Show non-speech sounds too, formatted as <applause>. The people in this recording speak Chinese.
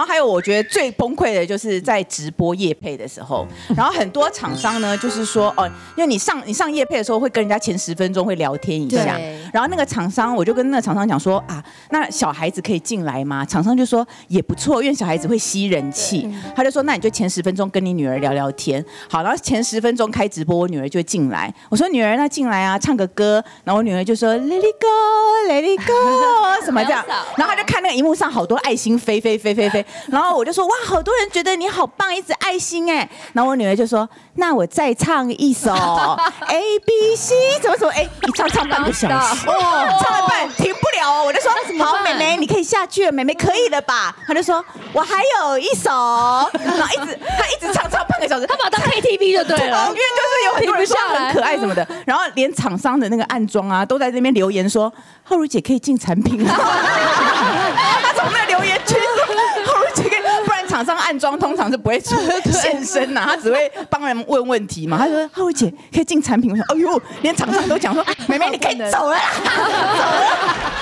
然后还有我觉得最崩溃的就是在直播夜配的时候，然后很多厂商呢就是说哦，因为你上你上夜配的时候会跟人家前十分钟会聊天一下对，然后那个厂商我就跟那个厂商讲说啊，那小孩子可以进来吗？厂商就说也不错，因为小孩子会吸人气，他就说那你就前十分钟跟你女儿聊聊天，好，然后前十分钟开直播，我女儿就进来，我说女儿那进来啊，唱个歌，然后我女儿就说 Let it go, Let it go <laughs> 什么这样。然后他就看那个荧幕上好多爱心飞飞飞飞飞，<laughs> 然后我就说哇，好多人觉得你好棒，一直爱心哎，然后我女儿就说那我再唱一首 <laughs> A B C 怎么怎么哎，一唱唱半个小时，哦，唱了半停不了哦，我就说好，妹妹你可以下去了，妹妹可以了吧？他就说我还有一首，然后一直他一直唱唱半个小时，他把它当 KTV 就对了，因为。就是有很多人说很可爱什么的，然后连厂商的那个暗装啊，都在这边留言说浩如姐可以进产品不然厂商暗装通常是不会出 <laughs> 现身呐、他只会帮人问问题嘛。他说浩慧姐可以进产品，我说哎呦，连厂商都讲说，妹妹你可以走了啦，走了。